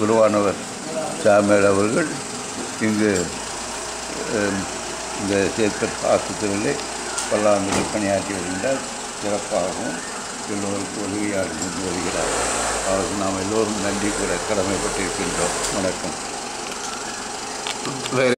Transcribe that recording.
குருவானவர் சாமியார் அவர்கள் இங்கு இந்த சேர்க்க ஆஸ்பத்திரியிலே பல ஆண்டுகள் பணியாற்றி வருகின்றார். சிறப்பாகவும் எல்லோருக்கும் உதவியாக இருந்து வருகிறார். அவருக்கு நாம் எல்லோரும் நன்றி கூட கடமைப்பட்டிருக்கின்றோம். வணக்கம். வேறு